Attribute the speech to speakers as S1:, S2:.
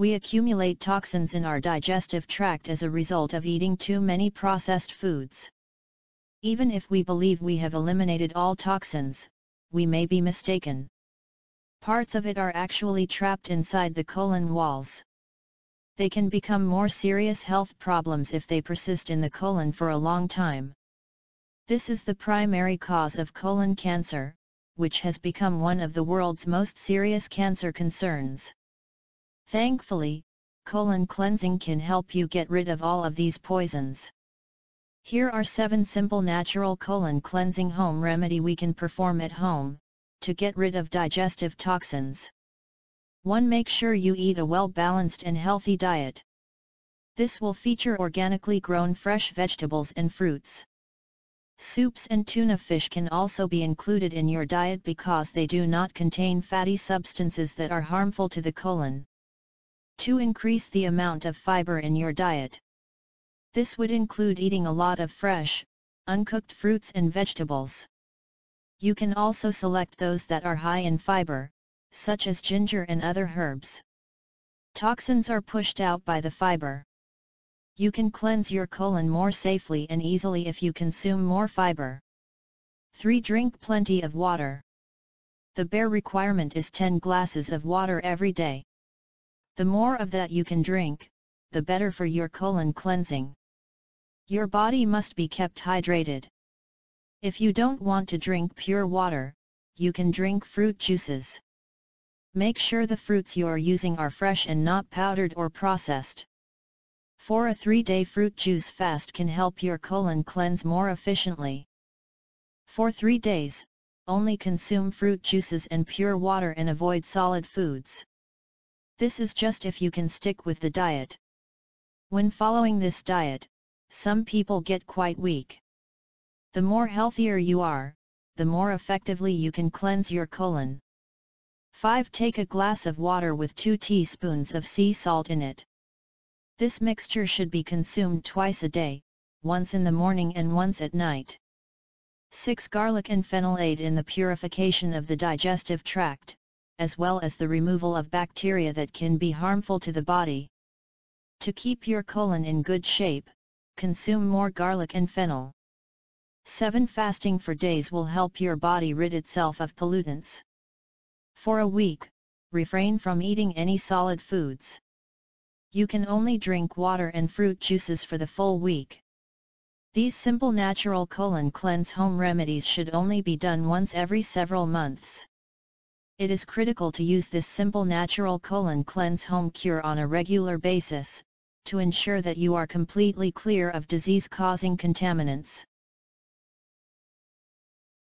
S1: We accumulate toxins in our digestive tract as a result of eating too many processed foods. Even if we believe we have eliminated all toxins, we may be mistaken. Parts of it are actually trapped inside the colon walls. They can become more serious health problems if they persist in the colon for a long time. This is the primary cause of colon cancer, which has become one of the world's most serious cancer concerns. Thankfully, colon cleansing can help you get rid of all of these poisons. Here are 7 simple natural colon cleansing home remedy we can perform at home, to get rid of digestive toxins. 1. Make sure you eat a well-balanced and healthy diet. This will feature organically grown fresh vegetables and fruits. Soups and tuna fish can also be included in your diet because they do not contain fatty substances that are harmful to the colon. To increase the amount of fiber in your diet. This would include eating a lot of fresh, uncooked fruits and vegetables. You can also select those that are high in fiber, such as ginger and other herbs. Toxins are pushed out by the fiber. You can cleanse your colon more safely and easily if you consume more fiber. 3. Drink plenty of water. The bare requirement is 10 glasses of water every day. The more of that you can drink, the better for your colon cleansing. Your body must be kept hydrated. If you don't want to drink pure water, you can drink fruit juices. Make sure the fruits you are using are fresh and not powdered or processed. For a 3-day fruit juice fast can help your colon cleanse more efficiently. For 3 days, only consume fruit juices and pure water and avoid solid foods. This is just if you can stick with the diet. When following this diet, some people get quite weak. The more healthier you are, the more effectively you can cleanse your colon. 5. Take a glass of water with 2 teaspoons of sea salt in it. This mixture should be consumed twice a day, once in the morning and once at night. 6. Garlic and fennel aid in the purification of the digestive tract, as well as the removal of bacteria that can be harmful to the body. To keep your colon in good shape, consume more garlic and fennel. 7. Fasting for days will help your body rid itself of pollutants. For a week, refrain from eating any solid foods. You can only drink water and fruit juices for the full week. These simple natural colon cleanse home remedies should only be done once every several months. It is critical to use this simple natural colon cleanse home cure on a regular basis, to ensure that you are completely clear of disease-causing contaminants.